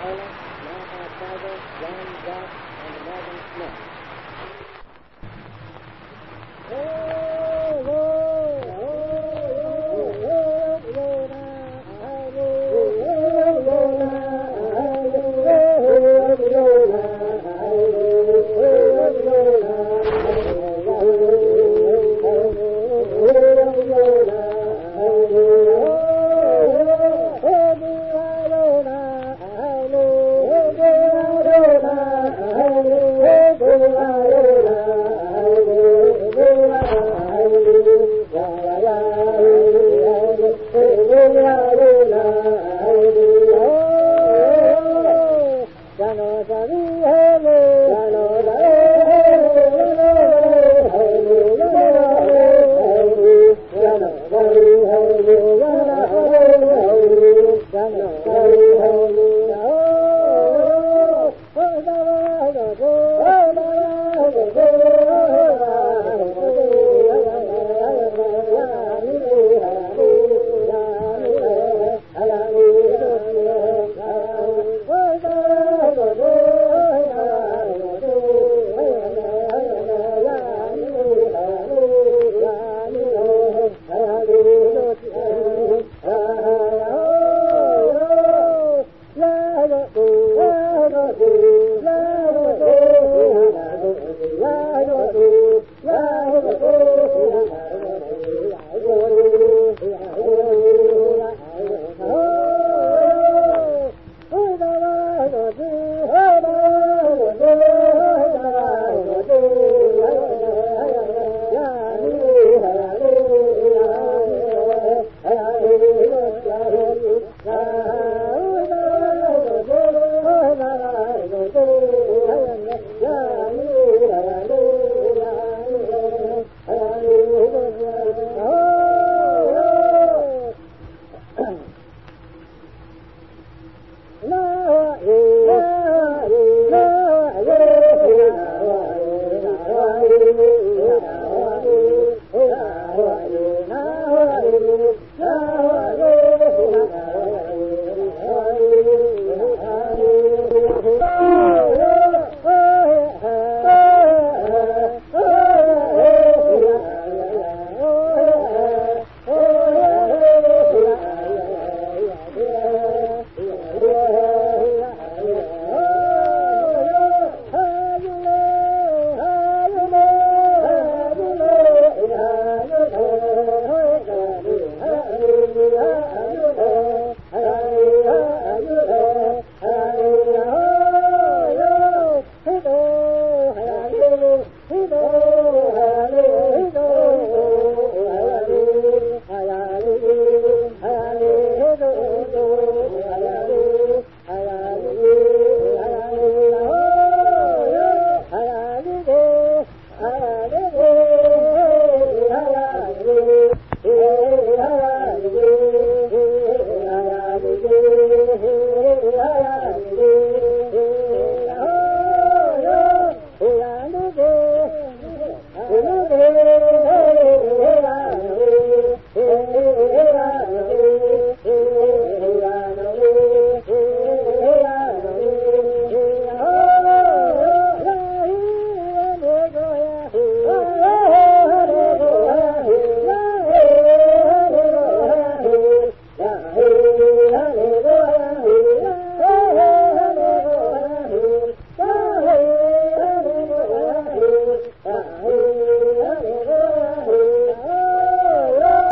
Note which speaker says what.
Speaker 1: Ola, Malachi Tiger, John Jock, and Morgan Smith. Father